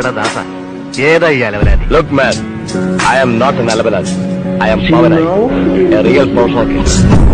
എടാ ദാസ ഏതാ ഈ Look, man, I am not an Alabalas. I am Pavanai, a real provocateur.